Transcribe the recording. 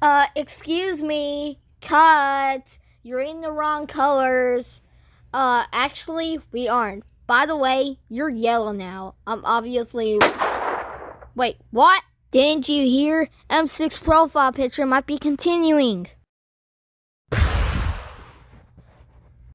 Uh, excuse me. Cut. You're in the wrong colors. Uh, actually, we aren't. By the way, you're yellow now. I'm obviously. Wait, what? Didn't you hear? M6 profile picture might be continuing.